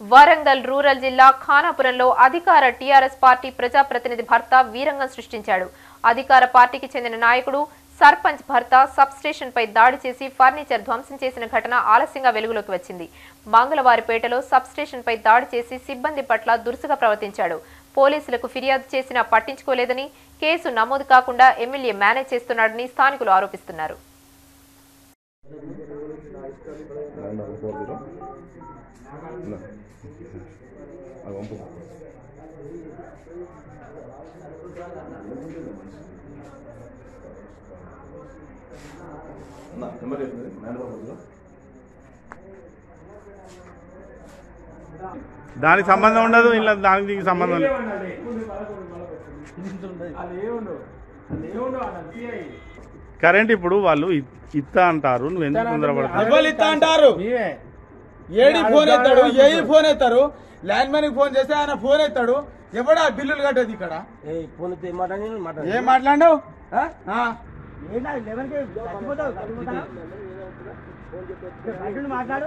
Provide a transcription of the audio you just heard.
Warangal rural జిల్లా ఖానాపురంలో అధికార TRS party ప్రజాప్రతినిధి భర్త వీరంగం సృష్టించాడు. అధికార పార్టీకి చెందిన నాయకుడు సర్పంచ్ భర్త సబ్స్టేషన్ పై దాడి చేసి ఫర్నిచర్ ధ్వంసం చేసిన ఘటన ఆలస్యంగా వెలుగులోకి వచ్చింది. మంగళవారిపేటలో సబ్స్టేషన్ పై దాడి చేసి సిబ్బంది పట్ల దురుసుగా ప్రవర్తించాడు. పోలీసులకు ఫిర్యాదు చేసినా పట్టించుకోలేదని కేసు నమోదు కాకుండా ఎమ్మెల్యే మేనేజ్ చేస్తున్నాడని స్థానికులు ఆరోపిస్తున్నారు. నెంబర్ దానికి సంబంధం ఉండదు ఇలా దానికి దీనికి సంబంధం లేదు. కరెంట్ ఇప్పుడు వాళ్ళు ఇత్తా అంటారు నువ్వు ఎందుకు తొందరపడతావు ఇస్తా అంటారు. ఏడి ఫోన్ ఎత్తాడు ఏ ఫోన్ ఎత్తారు ల్యాండ్ మ్యాన్ ఫోన్ చేస్తే ఆయన ఫోన్ ఎత్తాడు. ఎవడా బిల్లులు కట్టేది ఇక్కడ? ఏం మాట్లాడినావు? ఆ? మాట్లాడు.